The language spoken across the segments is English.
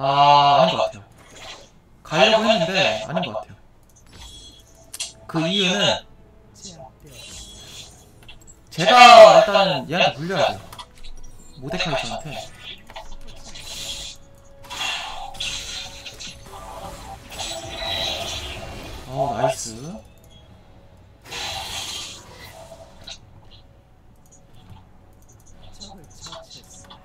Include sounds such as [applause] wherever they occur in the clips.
아 아닌 것 같아요. 가려고 했는데 아닌 것 같아요. 그 이유는 제가 일단은 얘한테 물려야 돼요. 모데카이 저한테. 어 나이스.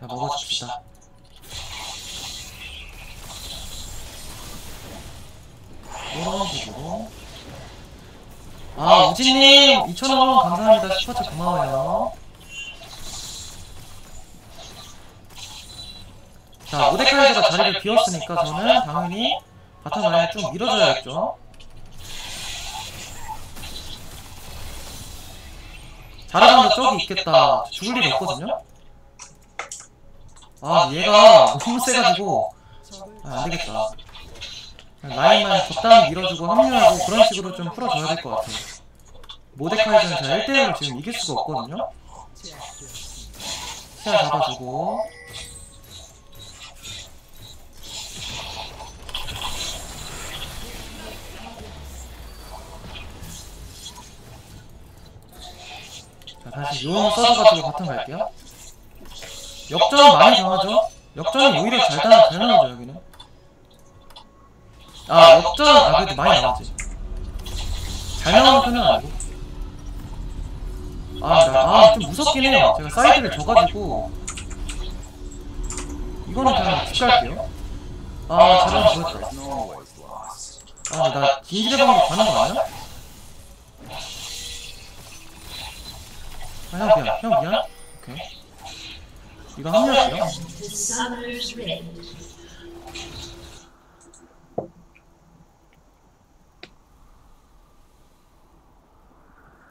자 먹어줍시다 이런 식으로 아 우진님 2,000원 감사합니다. 슈퍼챗 고마워요. 자 모데카이저가 자리를 비웠으니까 저는 당연히 바텀 라인을 좀 밀어줘야겠죠. 자르반도 저기 있겠다. 죽을 일이 없거든요. 아 얘가 너무 세가지고. 아, 안되겠다 라인만 적당히 밀어주고 합류하고 그런 식으로 좀 풀어줘야 될 것 같아요. 모데카이저는 제가 1대1로 지금 이길 수가 없거든요. 시야 잡아주고. 자 다시 요원 써서가지고 바텀 갈게요. 역전 많이 당하죠? 역전이 오히려 잘, 당, 잘 나오죠 여기는 아 역전 아 그래도 많이 나왔지. 잘 나오는 편은 아니고. 아나아좀 무섭긴 해요. 제가 사이드를 져가지고. 이거는 그냥 집 갈게요. 아 잘하면 보였다 Isn't always lost. 아 근데 나 진실의 방으로 가는 거 아니야? 아형 미안 형 미안. 오케이. 이거 합류할게요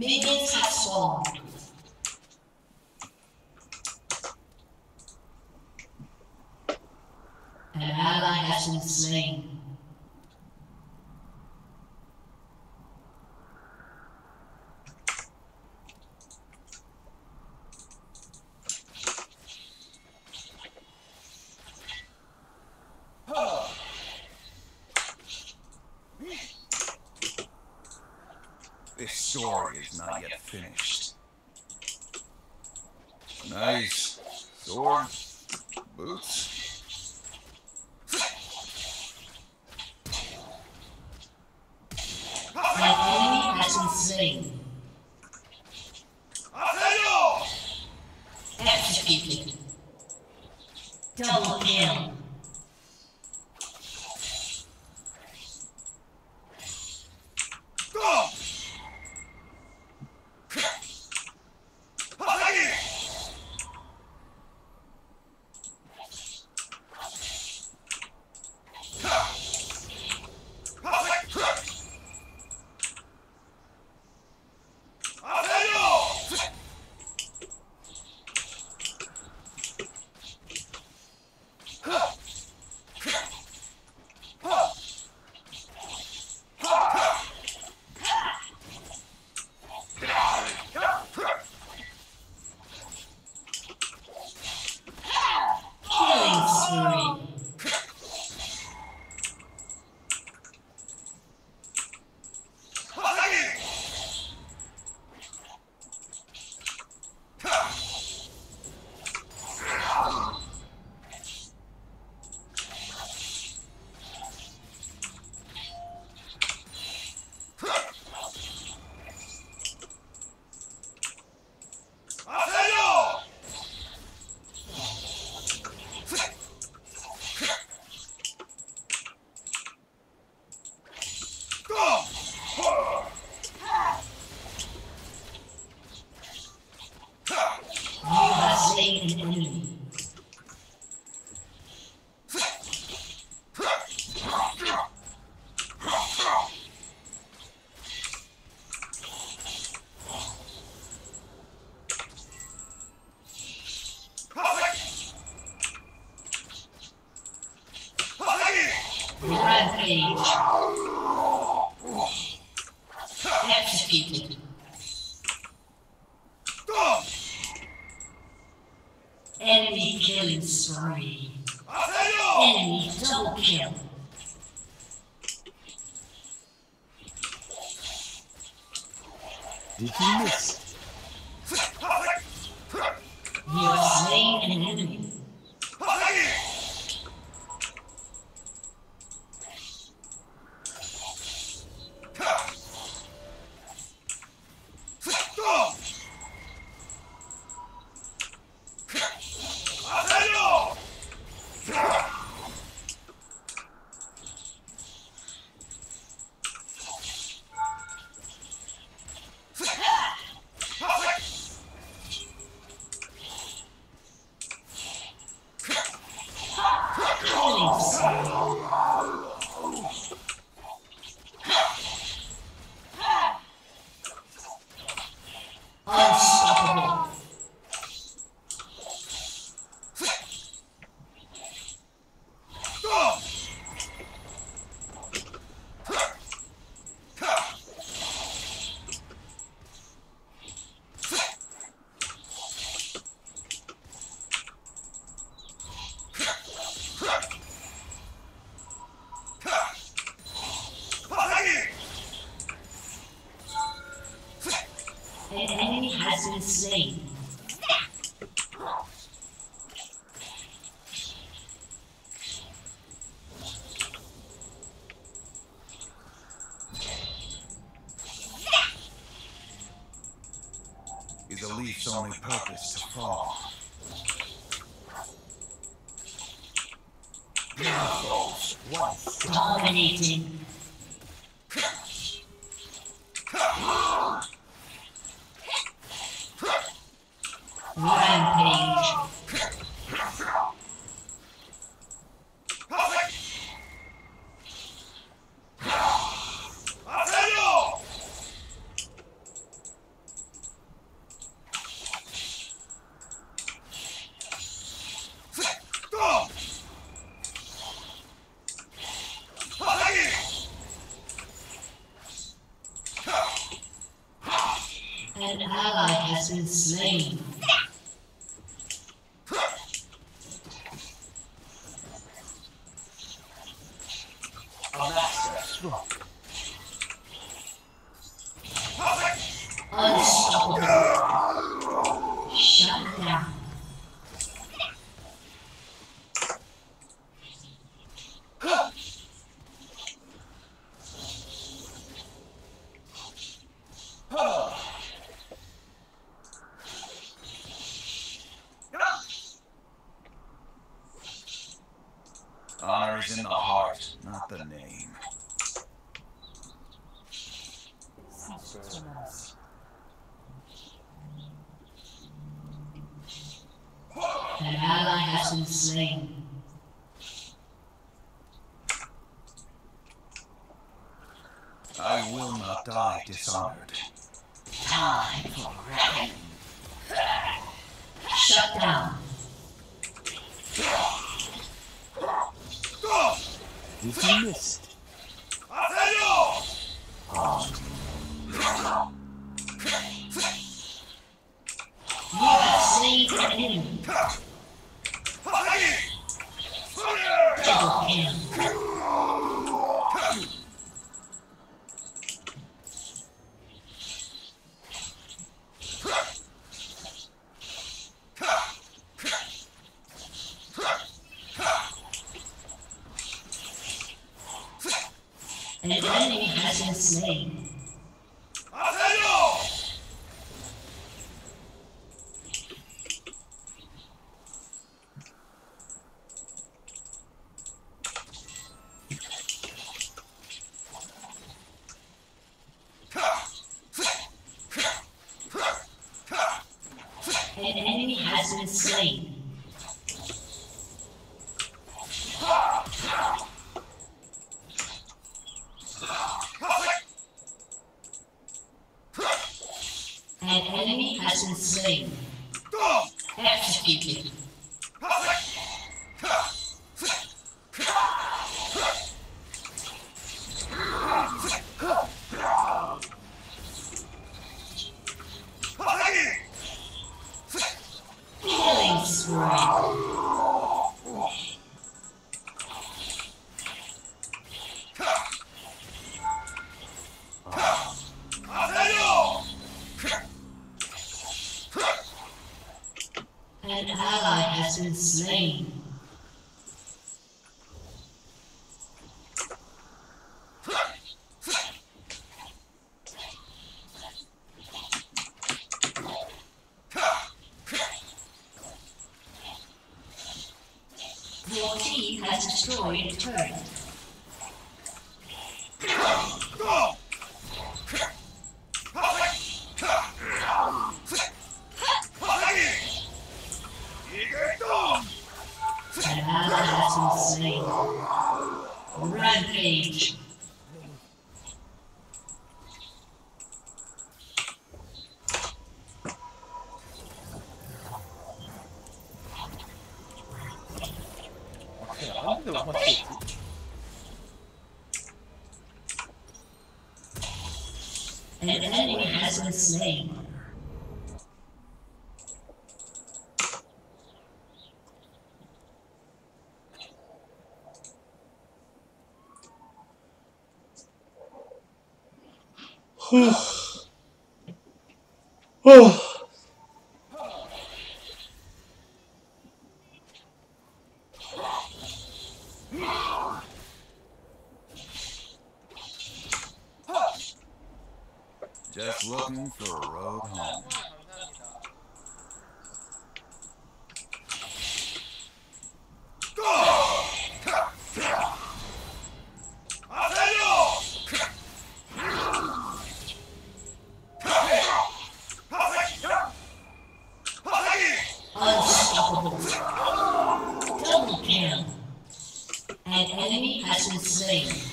Minions have spawned. An ally has been slain. Story is not yet finished. Nice. Sword. Boots. An enemy has been slain. Executed. Double kill. Rampage. Executed. Enemy killing spree. Enemy double kill. Did you miss? You have slain an enemy. Killing spree. Unstoppable. An enemy has been slain. Is a leaf's only purpose to fall. Dominating. Rampage. An ally has been slain. Unstoppable. Shut down. Honor is in the heart, not the name. An ally has been slain. I will not die dishonored. Time for reckoning. Shut down. Did you miss? You have slain an enemy. Double kill. An enemy has been slain. An enemy has been slain. An enemy has been slain. Executed. slain. Your team has destroyed turret. Rampage. Just [sighs] [sighs] [sighs] looking for a road home. Unstoppable. Double kill. An enemy has been slain.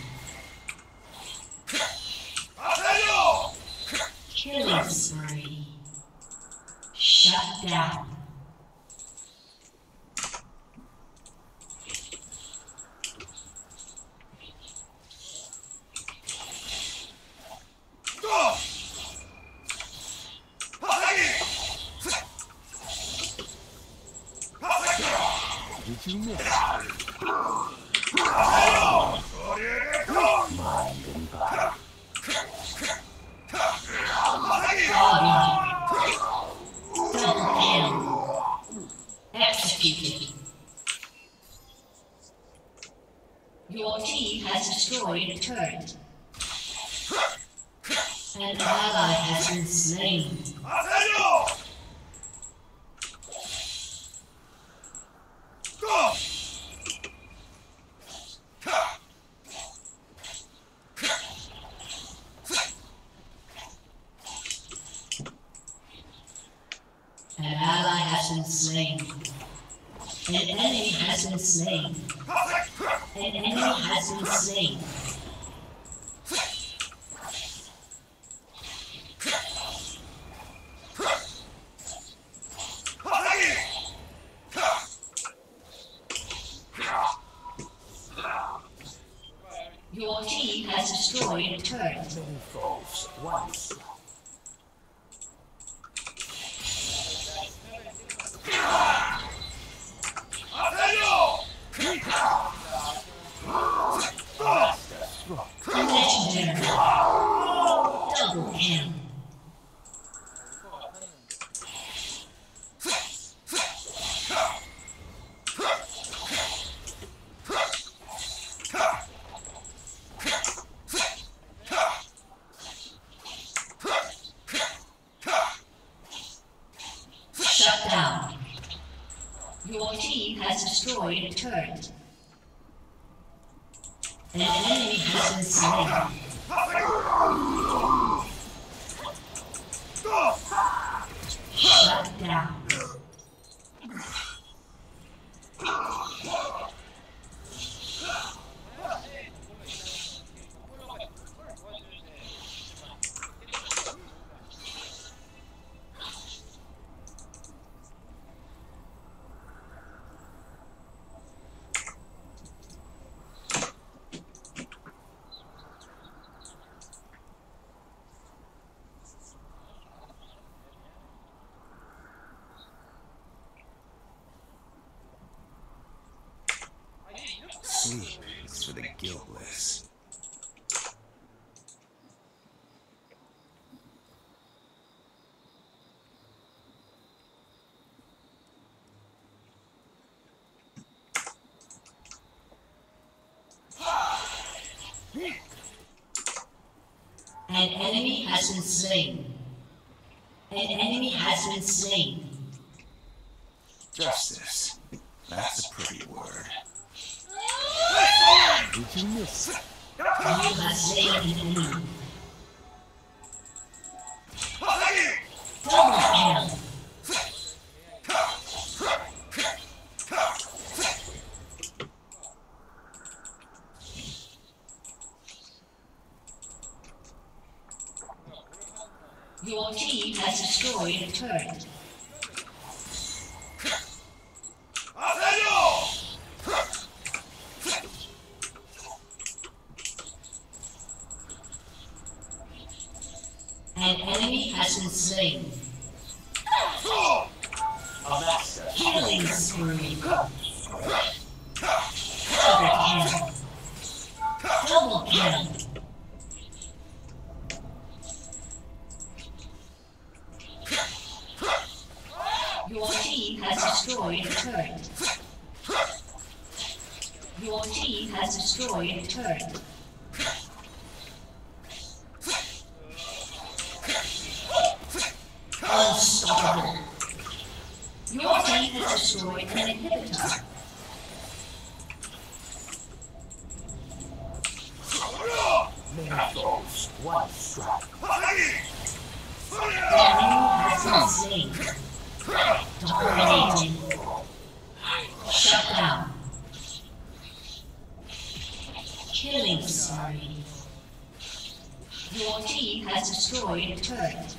Killing spree. Shut down. Did you miss? Double kill. Executed. Your team has destroyed a turret. An ally has been slain. An ally has been slain. An enemy has been slain. An enemy has been slain. Your team has destroyed a turret. Once. Legendary. Double kill. Shut down. Your team has destroyed a turret. An enemy has been slain. Shut down. Sleep is for the guiltless. An enemy has been slain. An enemy has been slain. Justice. That's a pretty word. Did you miss? You have slain an enemy. Double kill. Your team has destroyed a turret. An enemy has been slain. Killing spree. Double kill. Double kill. Your team has destroyed a turret. Your team has destroyed a turret. Turret.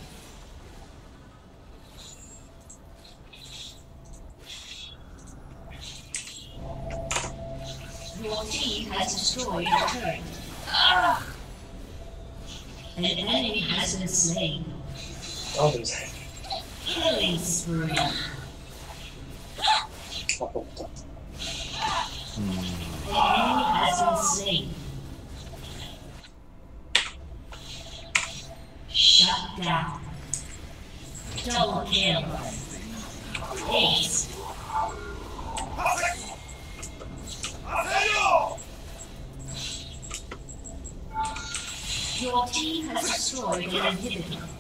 Your team has destroyed a turret. An enemy has been slain. Killing spree. An enemy has been slain. Shut down. Double kill. Ace. Your team has destroyed an inhibitor.